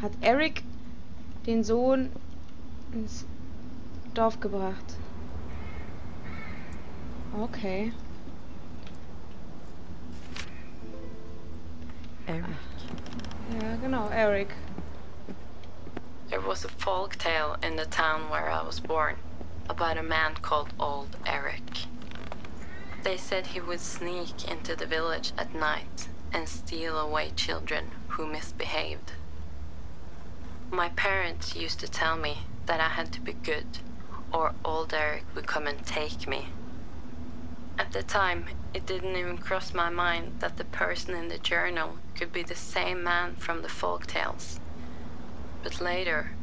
hat Eric den Sohn ins Dorf gebracht. Okay. Eric. Ja, genau, Eric. There was a folk tale in the town where I was born about a man called Old Eric. They said he would sneak into the village at night and steal away children who misbehaved. My parents used to tell me that I had to be good or Old Eric would come and take me. At the time, it didn't even cross my mind that the person in the journal could be the same man from the folk tales. But later,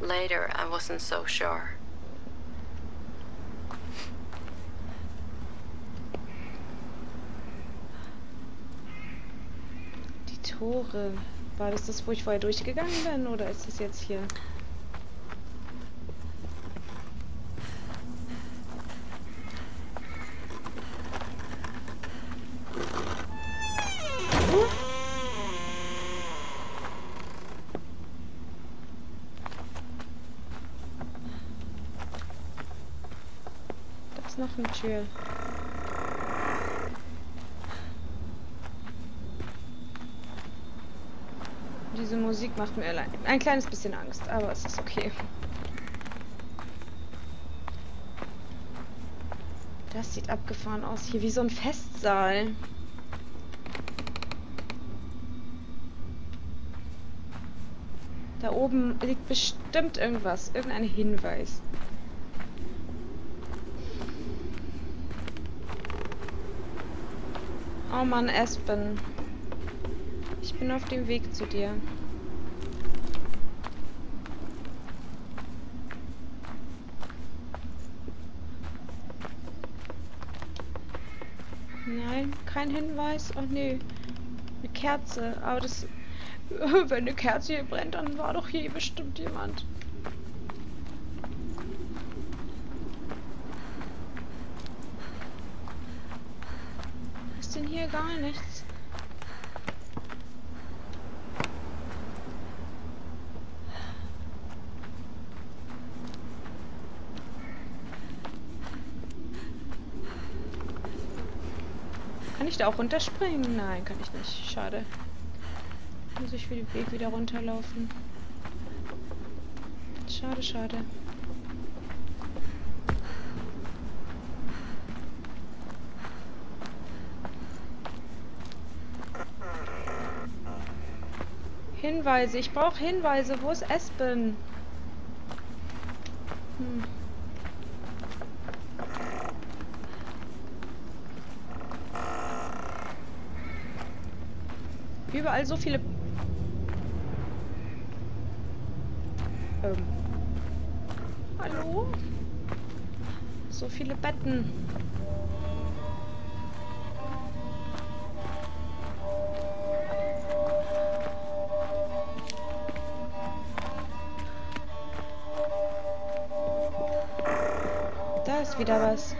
later I wasn't so sure. Die Tore. War das das, wo ich vorher durchgegangen bin? Oder ist das jetzt hier? Noch eine Tür. Diese Musik macht mir ein kleines bisschen Angst, aber es ist okay. Das sieht abgefahren aus. Hier wie so ein Festsaal. Da oben liegt bestimmt irgendwas. Irgendein Hinweis. Oh Mann, Aspen. Bin auf dem Weg zu dir. Nein, kein Hinweis. Oh nee. Eine Kerze. Aber das. Wenn eine Kerze hier brennt, dann war doch hier bestimmt jemand. Ist denn hier gar nichts? Kann ich da auch runterspringen? Nein, kann ich nicht. Schade. Muss ich für den Weg wieder runterlaufen. Schade, schade. Hinweise. Ich brauche Hinweise. Wo ist Espen? Hm. Überall so viele... Ähm. Hallo? So viele Betten. Da ist wieder was.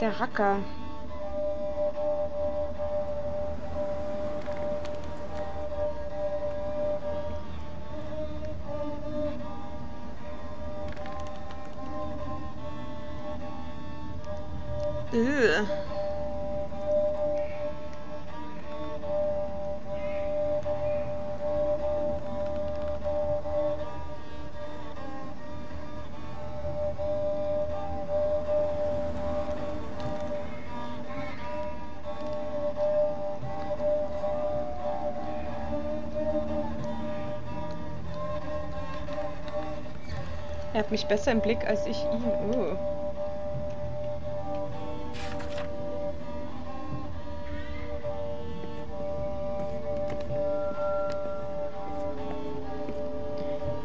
Der Racker. Er hat mich besser im Blick als ich ihn. Oh.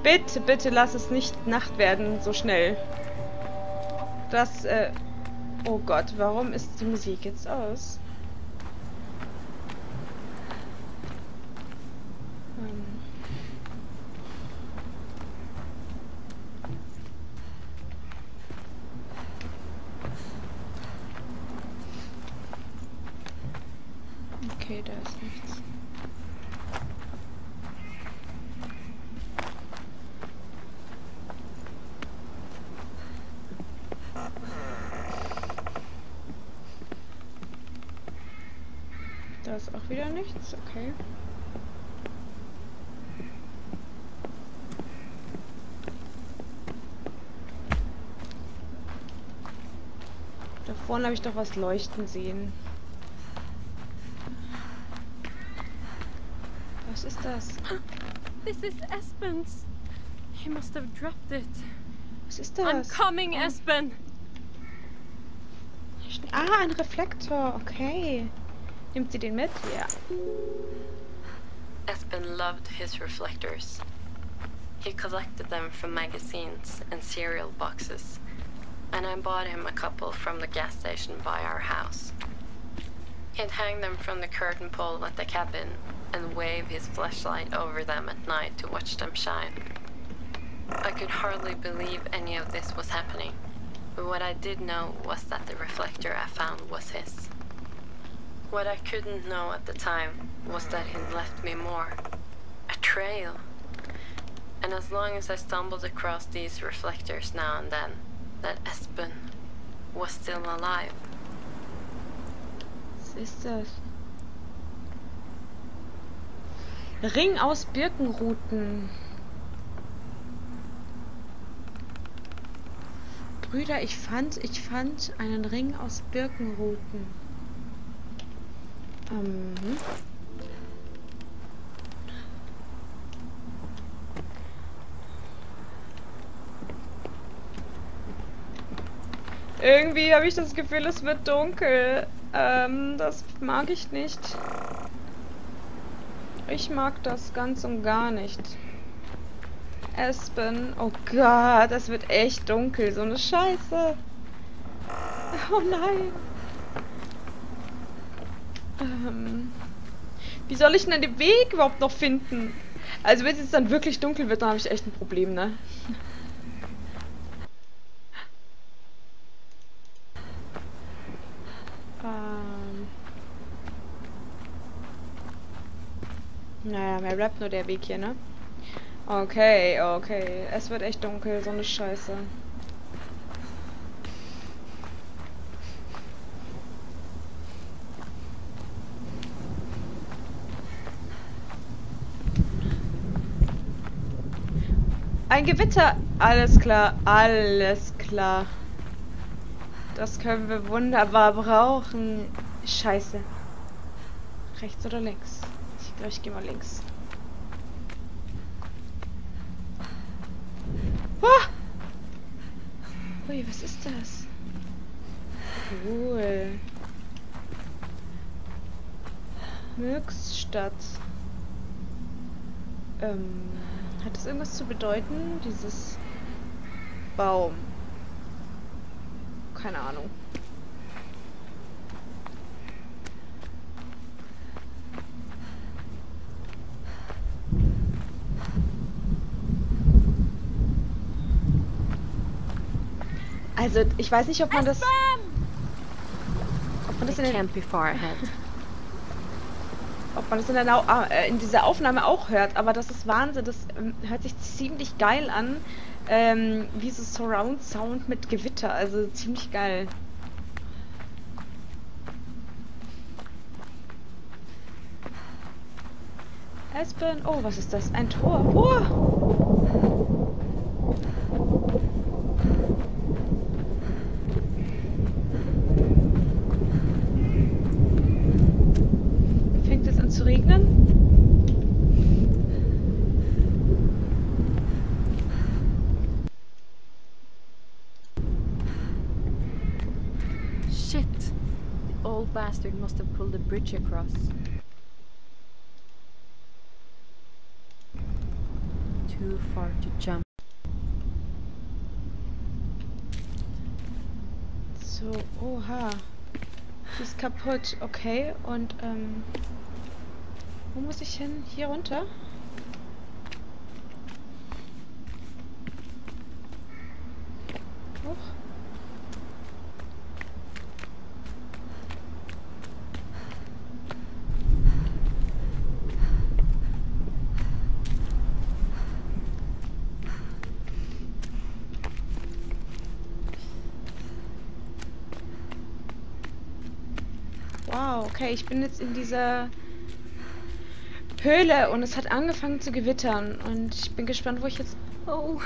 Bitte, bitte lass es nicht Nacht werden, so schnell. Das, äh... Oh Gott, warum ist die Musik jetzt aus? Ähm. Okay, da ist nichts. Da ist auch wieder nichts, okay. Da vorne habe ich doch was leuchten sehen. Was ist das? This is Espen's. He must have dropped it. Was ist I'm das? coming, Espen. Ah, ein Reflektor, okay. Nimmt sie den mit? Ja. Espen loved his reflectors. He collected them from magazines and cereal boxes, and I bought him a couple from the gas station by our house. He'd hang them from the curtain pole at the cabin and wave his flashlight over them at night to watch them shine. I could hardly believe any of this was happening, but what I did know was that the reflector I found was his. What I couldn't know at the time was that he'd left me more. A trail. And as long as I stumbled across these reflectors now and then, that Espen was still alive. Was Ring aus Birkenruten. Brüder, ich fand, ich fand einen Ring aus Birkenruten. Ähm. Irgendwie habe ich das Gefühl, es wird dunkel. Ähm, das mag ich nicht. Ich mag das ganz und gar nicht. Espen. Oh Gott, es wird echt dunkel. So eine Scheiße. Oh nein. Ähm, wie soll ich denn den Weg überhaupt noch finden? Also wenn es dann wirklich dunkel wird, dann habe ich echt ein Problem, ne? Ähm. Naja, mir bleibt nur der Weg hier, ne? Okay, okay. Es wird echt dunkel, so eine Scheiße. Ein Gewitter. Alles klar, alles klar. Das können wir wunderbar brauchen. Scheiße. Rechts oder links? Ich gehe mal links. Ah! Ui, was ist das? Cool. Möxstadt. Ähm, hat das irgendwas zu bedeuten? Dieses Baum. Keine Ahnung. Also, ich weiß nicht, ob man das... Ob man das in, den, Can't be far ahead. ob man das in, der, ah, äh, in dieser Aufnahme auch hört, aber das ist Wahnsinn. Das ähm, hört sich ziemlich geil an. Ähm, wie so Surround Sound mit Gewitter. Also ziemlich geil. Espen. Oh, was ist das? Ein Tor. Oh! Shit. The old bastard must have pulled the bridge across. Too far to jump. So, oha. Die ist kaputt. Okay, und ähm. Wo muss ich hin? Hier runter? Wow, okay, ich bin jetzt in dieser Höhle und es hat angefangen zu gewittern und ich bin gespannt, wo ich jetzt... Oh,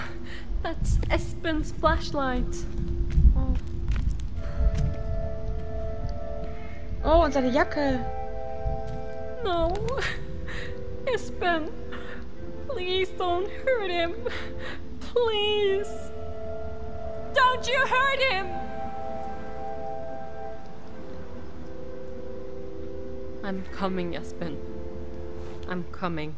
that's Espen's flashlight. Oh, oh und seine Jacke. No. Espen. Please don't hurt him. Please. Don't you hurt him! I'm coming, Espen. I'm coming.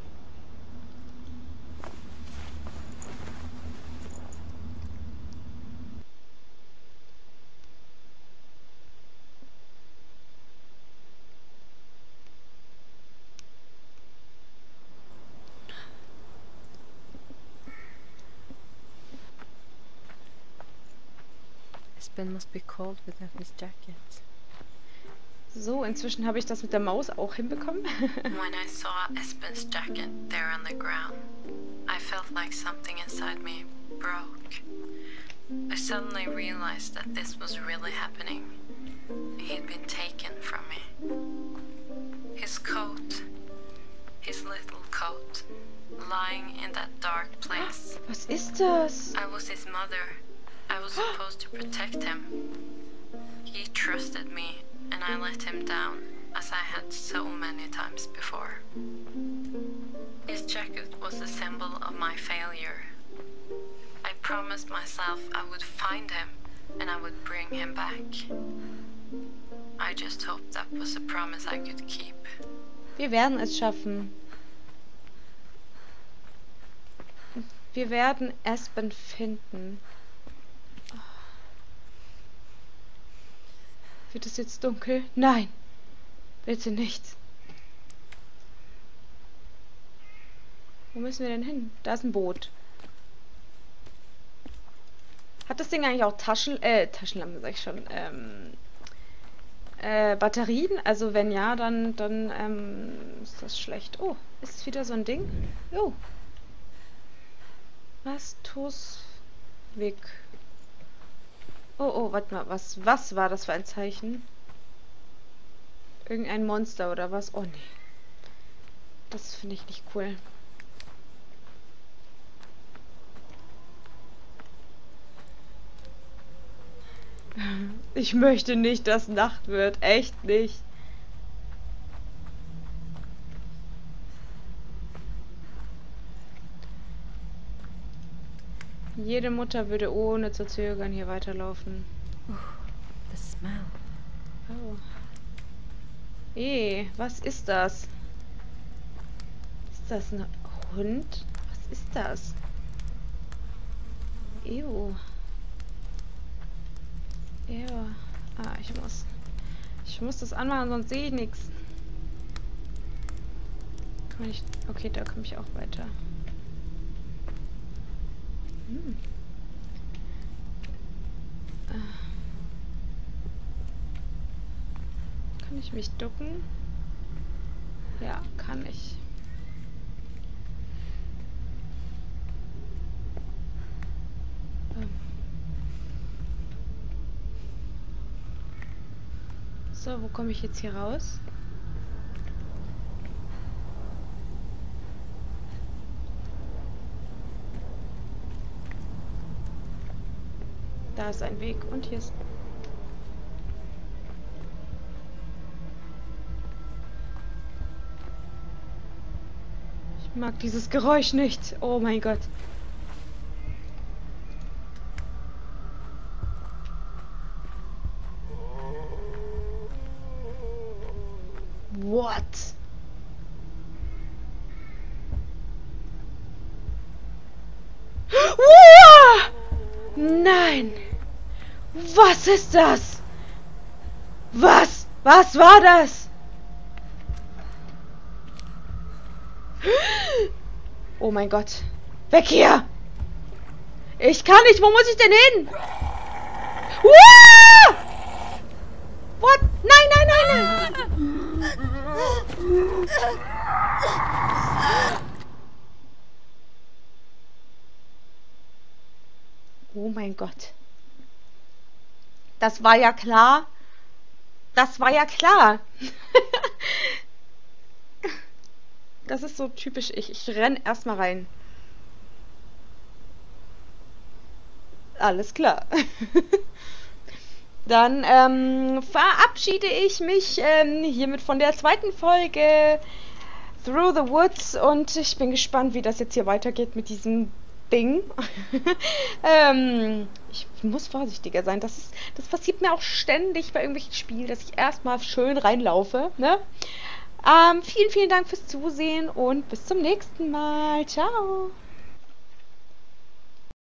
Espen must be cold without his jacket. So, inzwischen habe ich das mit der Maus auch hinbekommen. When I saw Espen's jacket there on the ground, I felt like something inside me broke. I suddenly realized that this was really happening. He'd been taken from me. His coat, his little coat, lying in that dark place. Was ist das? I was his mother. I was supposed to protect him. He trusted me, and I let him down, as I had so many times before. His jacket was a symbol of my failure. I promised myself I would find him and I would bring him back. I just hoped that was a promise I could keep. Wir werden es schaffen. Wir werden Aspen finden. Wird es jetzt dunkel? Nein. Bitte nicht. Wo müssen wir denn hin? Da ist ein Boot. Hat das Ding eigentlich auch Taschen, äh, Taschenlampe, sag ich schon, ähm, äh, Batterien? Also wenn ja, dann, dann, ähm, ist das schlecht. Oh, ist es wieder so ein Ding? Oh. Was? Oh, oh, warte mal, was, was war das für ein Zeichen? Irgendein Monster oder was? Oh, nee. Das finde ich nicht cool. Ich möchte nicht, dass Nacht wird. Echt nicht. Jede Mutter würde ohne zu zögern hier weiterlaufen. The smell. Oh. Eh, was ist das? Ist das ein Hund? Was ist das? Ew. Ew. Ah, ich muss. Ich muss das anmachen, sonst sehe ich nichts. Kann nicht. Okay, da komme ich auch weiter. Ah. Kann ich mich ducken? Ja, kann ich. Ähm. So, wo komme ich jetzt hier raus? Da ist ein Weg und hier ist... Ich mag dieses Geräusch nicht. Oh mein Gott. What? Nein! Was ist das? Was? Was war das? Oh mein Gott. Weg hier! Ich kann nicht. Wo muss ich denn hin? Uah! What? Nein, nein, nein, nein! Oh mein Gott. Das war ja klar. Das war ja klar. das ist so typisch ich. Ich renn erstmal rein. Alles klar. Dann ähm, verabschiede ich mich ähm, hiermit von der zweiten Folge Through the Woods und ich bin gespannt, wie das jetzt hier weitergeht mit diesem Ding. ähm, ich muss vorsichtiger sein. Das, ist, das passiert mir auch ständig bei irgendwelchen Spielen, dass ich erstmal schön reinlaufe. Ne? Ähm, vielen, vielen Dank fürs Zusehen und bis zum nächsten Mal. Ciao.